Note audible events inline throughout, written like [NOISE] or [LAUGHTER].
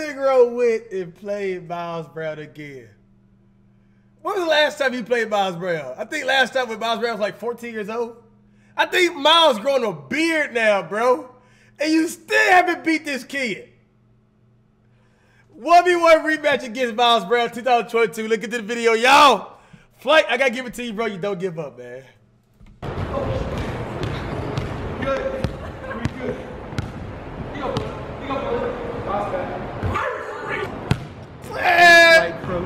Negro went and played Miles Brown again. When was the last time you played Miles Brown? I think last time when Miles Brown was like 14 years old. I think Miles growing a beard now, bro. And you still haven't beat this kid. 1v1 rematch against Miles Brown 2022. Look at the video, y'all. Flight, I gotta give it to you, bro. You don't give up, man. Good. We good. You go. You go. Boss back. Man. Flight crew,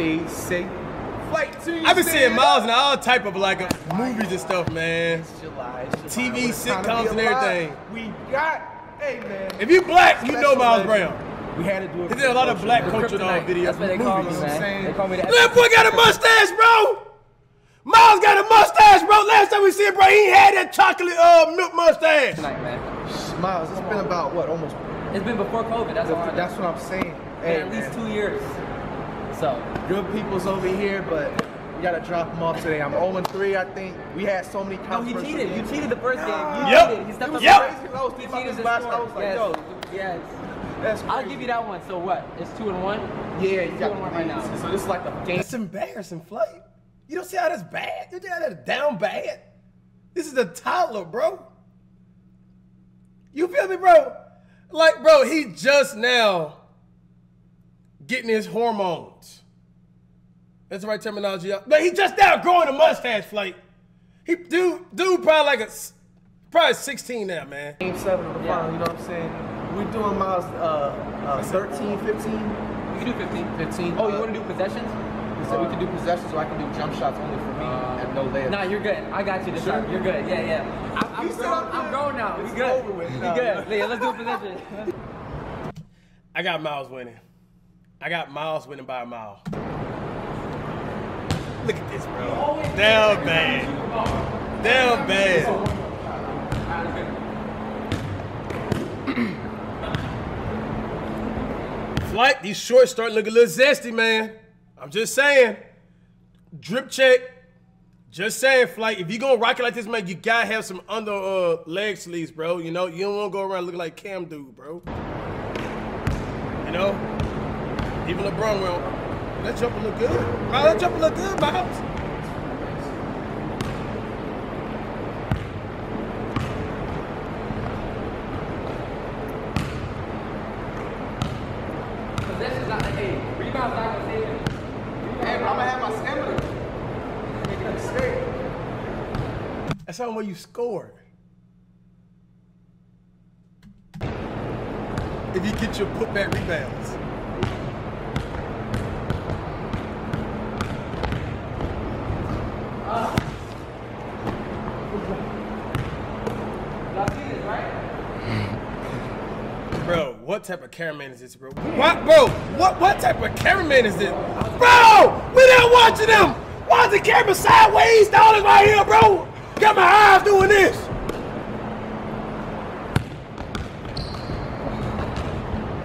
FTC. Flight two. I've been seeing Miles in all type of like uh, movies and stuff, man. July, TV it's time to sitcoms and everything. We got, hey man. If you black, you know Miles. Brown. We had to do it. He did a lot of black culture on videos. That's what they movies. call me, what I'm man. saying? They call me the That boy got a mustache, bro. Miles got a mustache, bro. Last time we see him, bro, he had that chocolate uh, milk mustache. Kryptonite, man. Miles, it's been about what, almost. It's been before COVID. That's all. That's what I'm saying. Hey, at least two years. So good people's over here, but we gotta drop them off today. I'm 0 3, I think. We had so many no, controversial he cheated. You cheated the first game. You Yep. cheated. He stepped up. Yep. the Crazy, I was He thinking about cheated this the last night. I was like, yes. yo, Yes. that's I'll give you that one. So what? It's two and one. Yeah, you Two got and one right now. So this is like the game. That's embarrassing, Flight. You don't see how that's bad? You see how that's down bad? This is a toddler, bro. You feel me, bro? Like, bro, he just now getting his hormones. That's the right terminology. y'all. But he just now growing a mustache, Flight. He dude, dude, probably like a probably 16 now, man. Game seven of the Yeah. final, you know what I'm saying? We're doing Miles uh, uh, 13, 15. You can do 15. 15. Oh, you want to do possessions? So we can do possessions, or I can do jump shots only for me and no layups. Nah, you're good. I got you this Sure? time. You're good. Yeah, yeah. I'm, I'm You grown. I'm I'm grown now. We It's good. over with. We Nah, good. Yeah, let's do possession. [LAUGHS] I got Miles winning. I got Miles winning by a mile. Look at this, bro. Damn bad. Damn bad. [CLEARS THROAT] Flight, these shorts start looking a little zesty, man. I'm just saying. Drip check. Just saying, Flight. If you gonna rock it like this, man, you gotta have some under uh, leg sleeves, bro. You know, you don't wanna go around looking like Cam dude, bro. You know? Even LeBron will. That jumper look good. Miles, that jumper look good, Miles. Possessions not. Hey, rebounds not gonna save it. Hey, I'm gonna have my stamina. Making a mistake. That's how where you score. If you get your putback rebounds. Y'all see this, right? Bro, what type of cameraman is this, bro? What, bro? What what type of cameraman is this? Bro, we not watching them. Why is the camera sideways? Dollars right here, bro. Got my eyes doing this.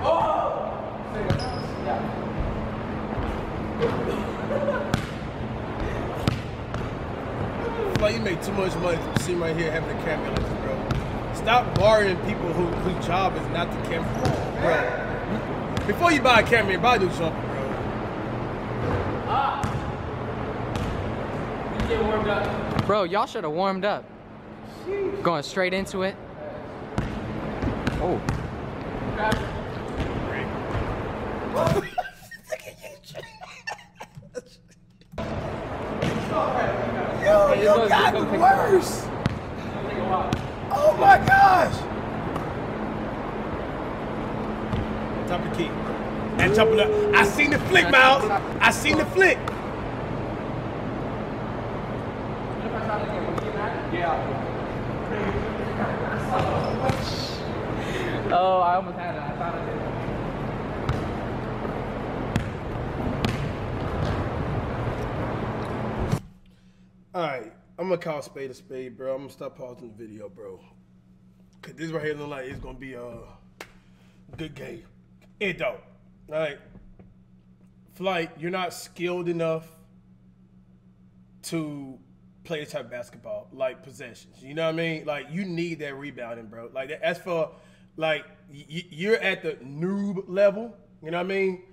Oh. [LAUGHS] Like you make too much money to see right here having a camera. Stop borrowing people who whose job is not the camera, bro. Before you buy a camera, you buy do something, bro. You get warmed up. Bro, y'all should have warmed up. Going straight into it. Oh. Yo, you got look, the worst. Oh my gosh. Top of the key. And top of the. I seen the flick, Miles. I seen the flick. [LAUGHS] Oh, I almost had it. I thought I did. All right, I'm gonna call spade a spade, bro. I'm gonna stop pausing the video, bro. Cause this right here look like it's gonna be a good game. It don't. Right, flight. You're not skilled enough to play this type of basketball, like possessions. You know what I mean? Like you need that rebounding, bro. Like that's for like you're at the noob level. You know what I mean?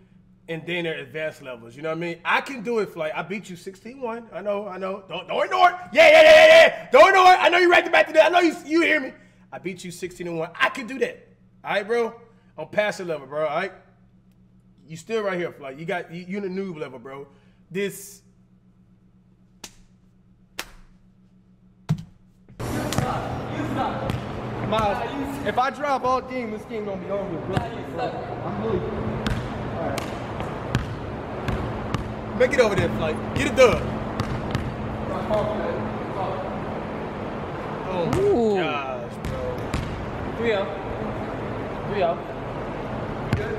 And then there are advanced levels. You know what I mean? I can do it. Like I beat you 16-1. I know. I know. Don't don't ignore it. Yeah, yeah, yeah, yeah, yeah. Don't ignore it. I know you right back to that. I know you you hear me. I beat you 16 and 1. I can do that. All right, bro? On passive level, bro. All right? You still right here, like you got you, you in the noob level, bro. This Miles, if I drop all game, this game gonna be over. Bro. I'm really. make it over there, flight. Get it done. Oh my 3 0. 3 0. Good.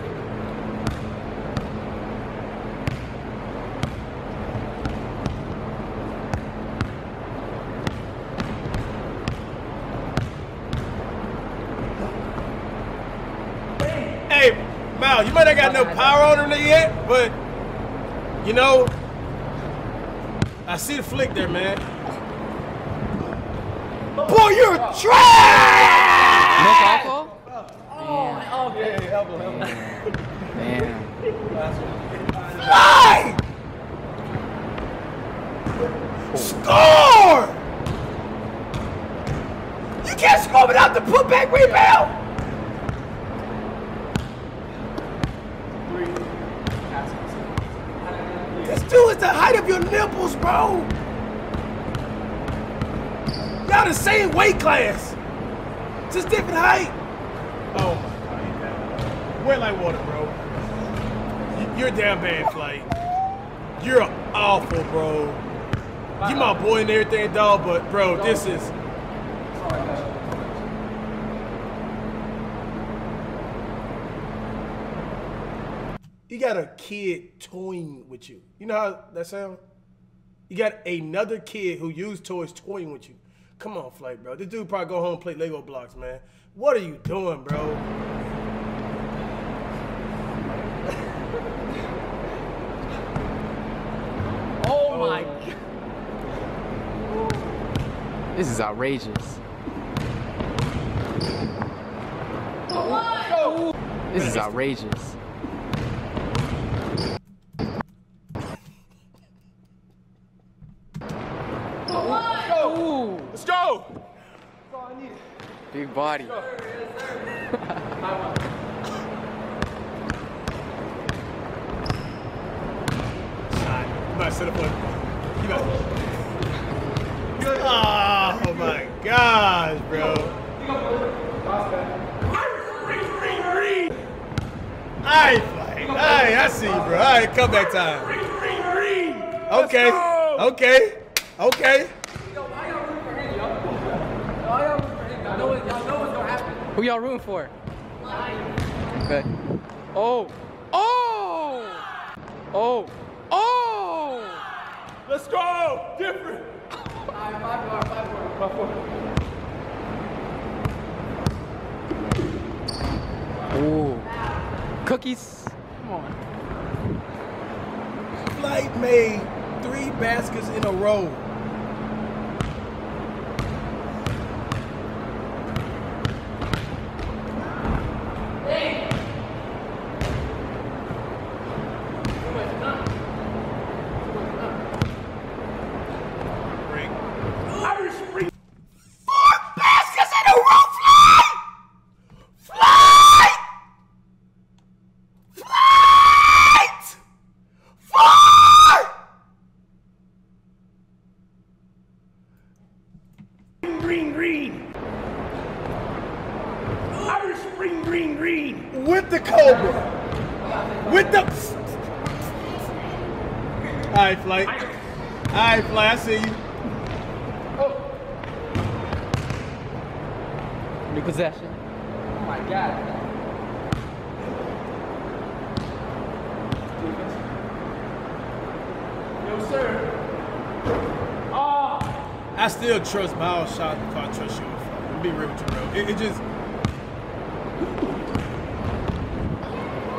Hey, Mal, you might not got no power on him yet, but you know, I see the flick there, man. Boy, you're trash! Oh, yeah, yeah, elbow, elbow. Damn. Score! You can't score without the putback rebound! This dude is the height of your nipples, bro! Y'all the same weight class! Just different height! Oh my god, Wet like water, bro. You- You're damn bad, Flight. You're awful, bro. You my boy and everything, dog, but bro, this is. You got a kid toying with you. You know how that sound? You got another kid who used toys toying with you. Come on, Flight, bro. This dude probably go home and play Lego blocks, man. What are you doing, bro? [LAUGHS] Oh, oh my god. This is outrageous. This is outrageous. Ooh, Let's go. big body. You might set up one. You might. Oh my gosh, bro. Alright, Flight. Alright, I see you, bro. Alright, comeback time. Okay. Okay. Okay. Who y'all rooting for? Okay. Oh. Oh. Oh. Oh. Let's go. Different. Ooh. Cookies. Come on. Flight made three baskets in a row. See you. Oh. New possession. Oh my god. Yo, sir. Ah. I still trust Miles shot if I trust you. Me be real with you, bro. It, it just.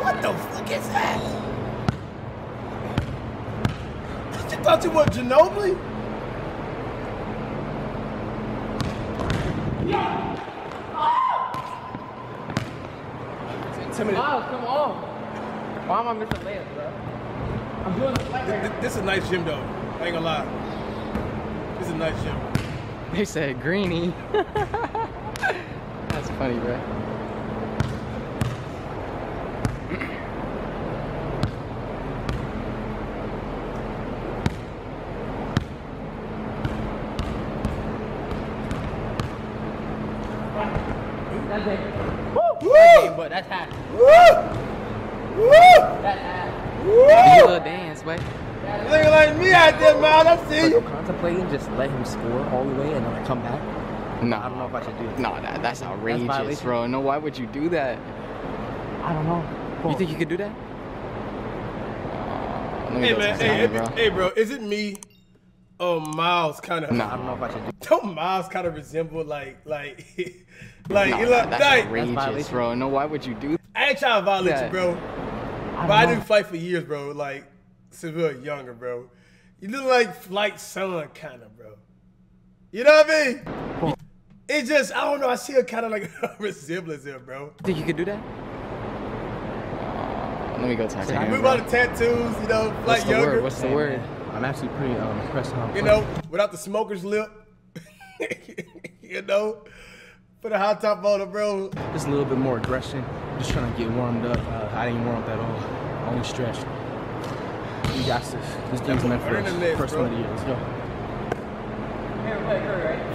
What the fuck is that? You thought you were Ginobili? Miles, come on. Why am I missing layups, bro? I'm doing the flat Th- th- This is a nice gym though. I ain't gonna lie. This is a nice gym. They said greenie. [LAUGHS] That's funny, bro. That's it. Woo! But that's half. Woo! Woo! That's half. Woo! You little dance, boy. Looking like me out there, man. I see You're you. contemplating just let him score all the way and then I come back. No, I don't know if I should do that. No, that, that's outrageous, violation. bro. No, why would you do that? I don't know. You think you could do that? Uh, let me Hey go man, text hey, him, hey, bro. hey, bro, is it me? Oh, Miles kind of. No. I don't know if I should do Don't Miles kind of resemble like like [LAUGHS] like No, you that- look that's like outrageous, violation. bro. No, why would you do I ain't trying to violate Yeah. you, bro. I But I don't didn't fight for years, bro. Like since we were younger, bro. You look like Flight Son, kind of, bro. You know what I mean? Well- It just I don't know. I see a kind of like [LAUGHS] a resemblance there, bro. You think you could do that? Uh, let me go talk to him. Move bro. on the tattoos, you know, What's like the younger. word? What's the Hey, word? man, I'm actually pretty um, impressed how I'm you playing. know, without the smoker's lip. [LAUGHS] you know, put a hot top on it, bro. Just a little bit more aggression. Just trying to get warmed up. Uh, I didn't warm up at all. Only stretch. We got this. This game's meant for Earn us. First one of the year. Let's go.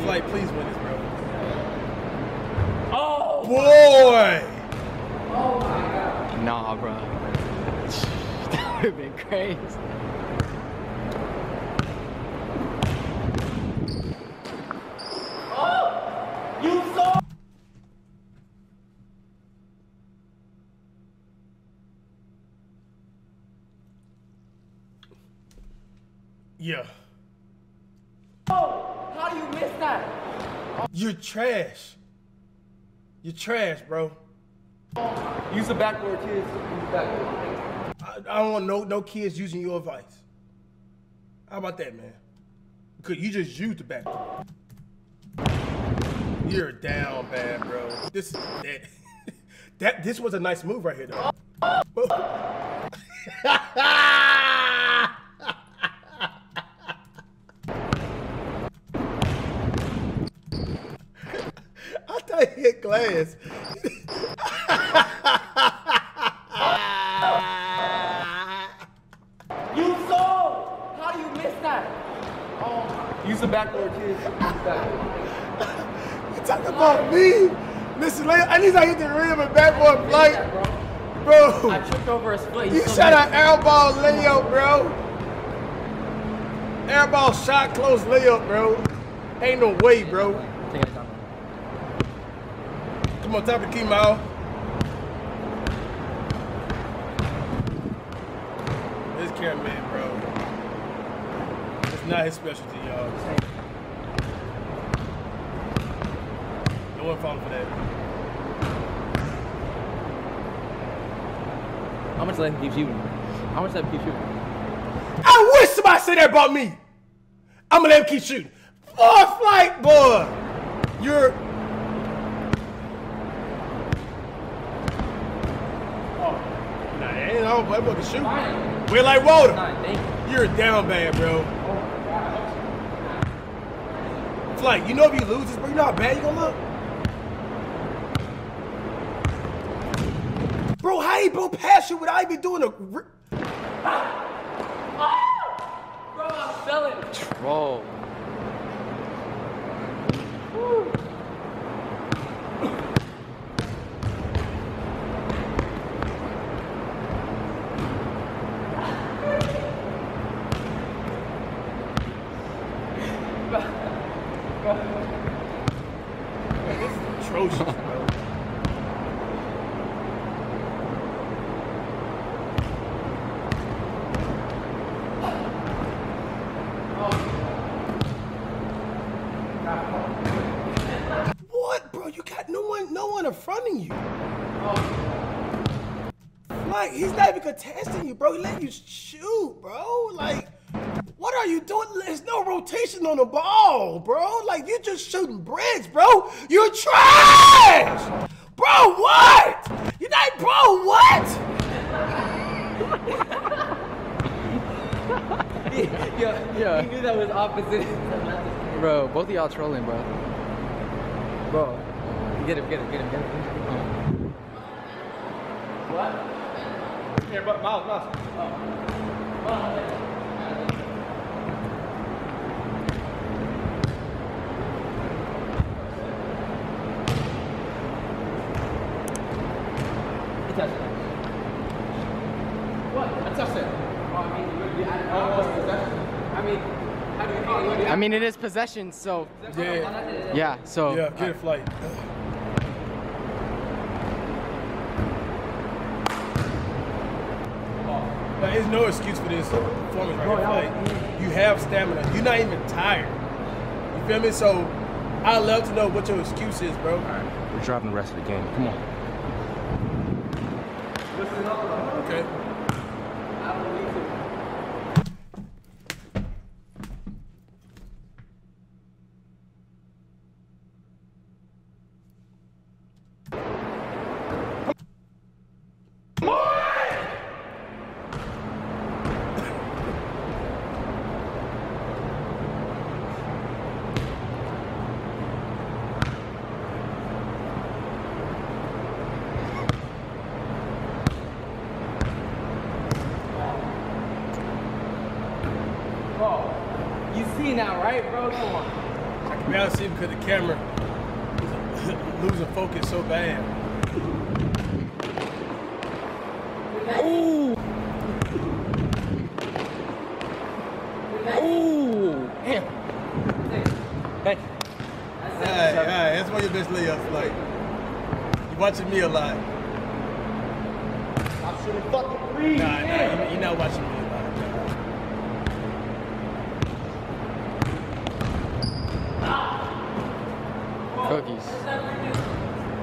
Flight, please win this, bro. Oh boy! Nah, bro. [LAUGHS] that would have been crazy. Yeah. Oh, How do you miss that? You're trash. You're trash, bro. Use the backboard, kids. Use the backboard. I, I don't want no no kids using your advice. How about that, man? Cause you just used the back. You're down bad, bro. This that, [LAUGHS] that this was a nice move right here, though. Oh. [LAUGHS] I [LAUGHS] hit glass. You saw! How do you miss that? Oh, Use the backboard, kids. Use the backboard. You [LAUGHS] talking about me? Listen, Lay- I need to hit the rim and backboard flight. Bro, I tripped over a split. you shot an airball layup, bro. Airball shot close layup, bro. Ain't no way, bro. Come on, top of the key, Mal. This cameraman, bro. It's not his specialty, y'all. No one falling for that. How much him keep shooting? How much him keep shooting? I wish somebody said that about me. I'm gonna let him keep shooting. Boy, flight, boy. You're. Nah, that ain't all. That boy can shoot. We're like water. You're down bad, bro. It's like, you know if you lose this, bro, you know how bad you gonna look? Bro, how you blow past you without even doing a. ri- Troll. [LAUGHS] rotation on the ball, bro. Like you're just shooting breads, bro. You're trash, bro. What? You not, bro? What? [LAUGHS] yeah, yeah. He knew that was opposite. bro, both of y'all trolling, bro. Bro, get him, get him, get him, get him. What? Here, but Miles, Miles. Oh. Miles. I mean, it is possession, so Yeah. yeah. So Yeah, get a flight. But there's no excuse for this performance oh, right here. Like, you have stamina. You're not even tired. You feel me? So I'd love to know what your excuse is, bro. We're driving the rest of the game. Come on. Okay. Bro, you now, right, bro? Come on. I can barely see because the camera [LAUGHS] losing focus so bad. Ooh, damn. Hey, Alright, alright, that's one of your best layups. Like, you watching me a lot. stop shooting fucking three. Nah, nah, you- you're not watching me a lot. Cookies.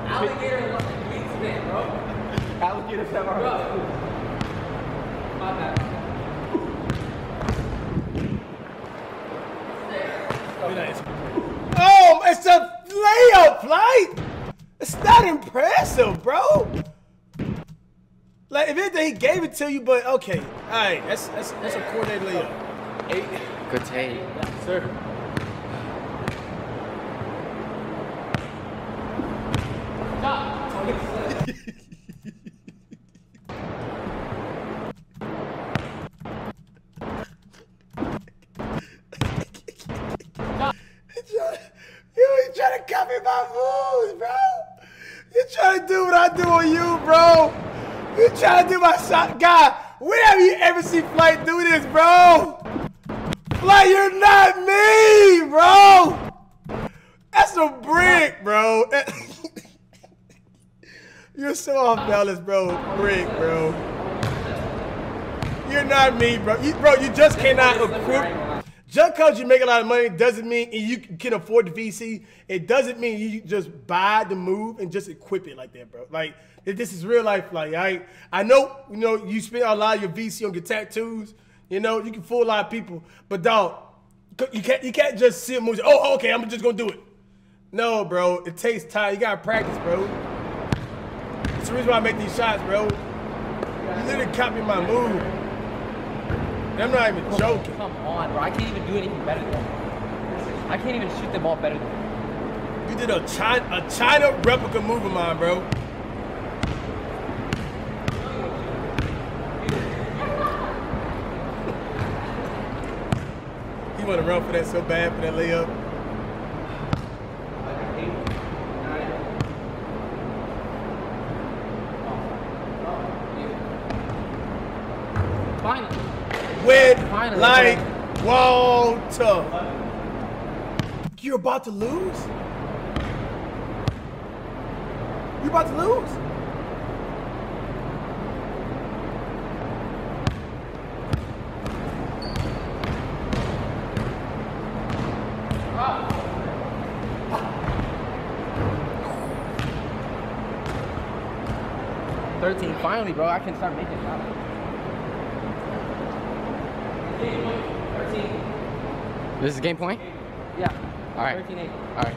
Alligator wingspan, bro. Alligators have our My bad. Oh, it's a layup, flight. It's not impressive, bro. Like if anything, he gave it to you, but okay, all right, that's that's that's a coordinated layup. Eight. Good take. Sir. You're so off balance, bro. Brick, bro. You're not me, bro. You, bro, you just cannot equip. Just because you make a lot of money doesn't mean you can afford the VC. It doesn't mean you just buy the move and just equip it like that, bro. Like this is real life. Like I, I know you know you spend a lot of your VC on your tattoos. You know you can fool a lot of people, but dog, you can't you can't just see a movie. Oh, okay, I'm just gonna do it. No, bro, it takes time. You gotta practice, bro. That's the reason why I make these shots, bro. You literally copy my move. And I'm not even joking. Come on, bro. I can't even do anything better than that. I can't even shoot the ball better than that. You did a China, a China replica move of mine, bro. [LAUGHS] He want to run for that so bad for that layup. Finally. With Finally. Like Walter. You're about to lose? You're about to lose? Thirteen. Finally, bro. I can start making shots. This is game point? Yeah. All right. Thirteen eight. All right.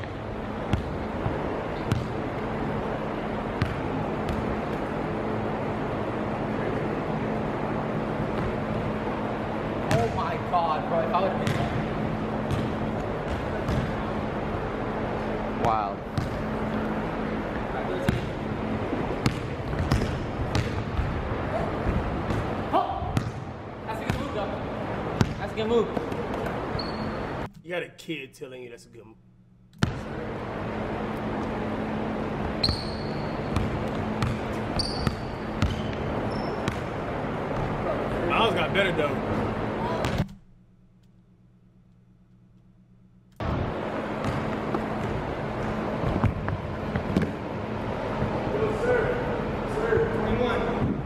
Oh my god, bro. if I would have been Wild. That's a good move, though. That's a good move. You got a kid telling you that's a good move. Miles got better though. Sir, sir, 21.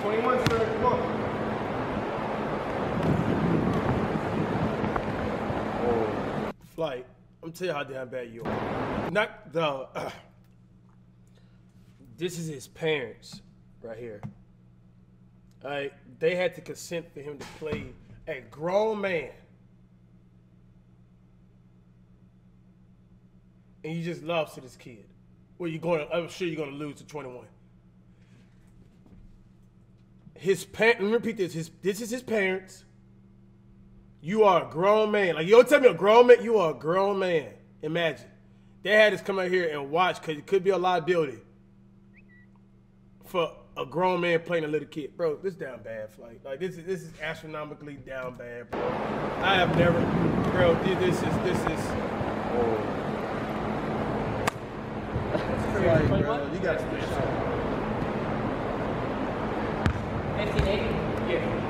21, sir, come on. Flight, I'm tell you how damn bad you are. Not the. Uh, [CLEARS THROAT] this is his parents, right here. All right, they had to consent for him to play a grown man, and you just lost to this kid. Well, you're going. I'm sure you're going to lose to 21. His parent. Repeat this. His this is his parents. You are a grown man. Like you don't tell me a grown man. You are a grown man. Imagine they had us come out here and watch because it could be a liability for a grown man playing a little kid, bro. This down bad, flight. Like this is this is astronomically down bad, bro. I have never, bro. This this is this is. Flight, bro. You got to do something. 1580? Yeah.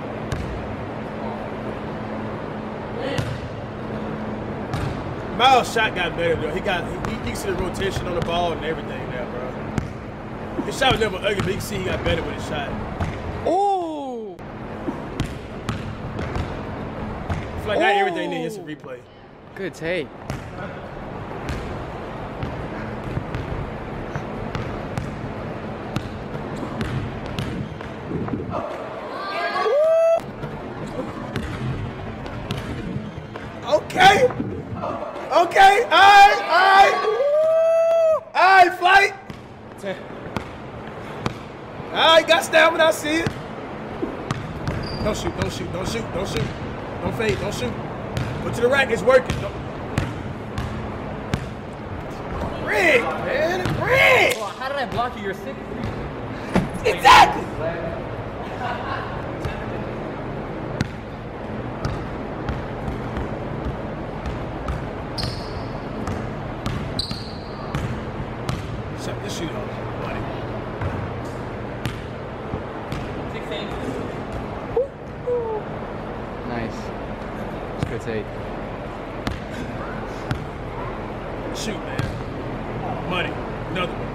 Miles' shot got better though. He got he, he, can see the rotation on the ball and everything now, bro. His shot was never ugly, but you can see he got better with his shot. Ooh! It's like not everything needs a replay. Good take. Okay. Okay. All right. All right. All right, flight. All right, got stamina. I see it. Don't shoot. Don't shoot. Don't shoot. Don't shoot. Don't fade. Don't shoot. Go to the rack. It's working. Don't. Rig, man. Rig. Well, oh, how did I block you? You're sick. Exactly. Shut this shoot off, buddy. 16. Nice. Shoot, man. Money. Another one.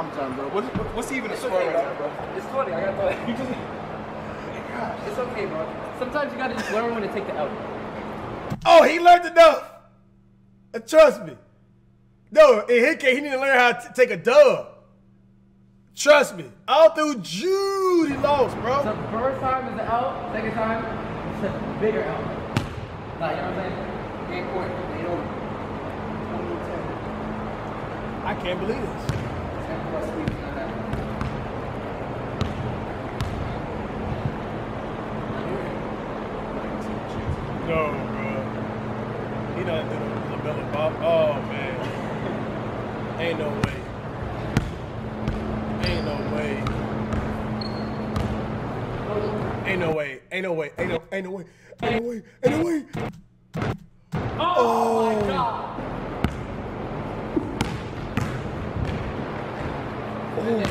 I'm done, bro. What's, what's even a score right now, bro? It's funny. I gotta you just. It's okay, bro. Sometimes you gotta just learn when to take the L. Oh, he learned enough. Uh, Trust me. No, in his case, he need to learn how to take a dub. Trust me. All through Jude, he lost, bro. So first time is the L, second time it's a bigger L. Like, you know what I'm saying? Game point. Over. I can't believe this. Ten plus weeks, not that. No, bro. He not doing a LaMelo Ball. Oh, man. Ain't no way. Ain't no way. Ain't no way. Ain't no way. Ain't no, ain't no way. Ain't no way. Ain't no way. Oh, my oh. god! Oh.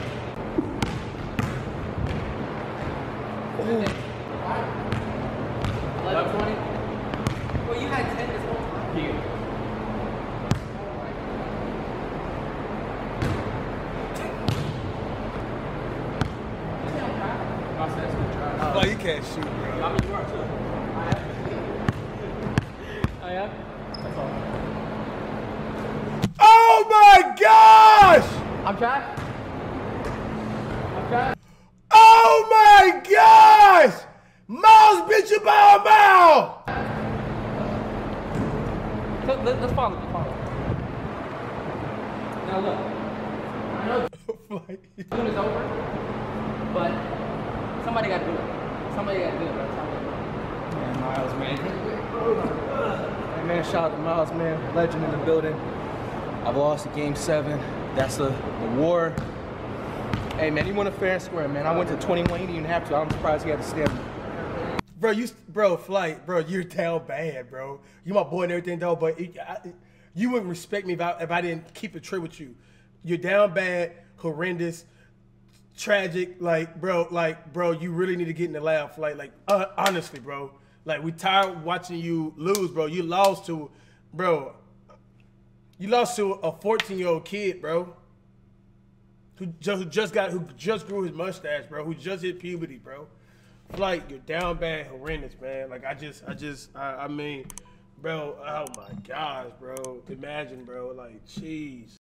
Eleven twenty. Well, you had ten this whole time. Oh, you can't shoot, bro. I mean, you are too. Oh yeah. That's all. Oh my gosh! I'm trying. I'm trying. Oh my gosh! Miles beat you by a mile! Let, let, let's follow. Let's follow. Now look. I know June is over, but somebody got to do it. Somebody got to do it. Bro. Somebody Man, Miles, man. Hey, man, shout out to Miles, man. Legend in the building. I've lost a game seven. That's the, the war. Hey, man, he won a fair and square, man. I went to 21. He didn't even have to. I'm surprised he had to stand. Bro, you, bro, flight, bro, you're down bad, bro. You my boy and everything, though, but it, I, you wouldn't respect me if I, if I didn't keep it true with you. You're down bad, horrendous, tragic, like, bro, like, bro, you really need to get in the lab, flight, like, uh, honestly, bro. Like, we tired watching you lose, bro. You lost to, bro, you lost to a 14 year old kid, bro. Who just, who just got, who just grew his mustache, bro. Who just hit puberty, bro. Like you're down bad, horrendous, man. Like I just, I just, I, I mean, bro. Oh my gosh, bro. Imagine, bro. Like, jeez.